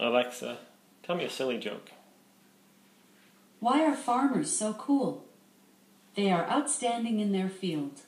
Alexa, tell me a silly joke. Why are farmers so cool? They are outstanding in their field.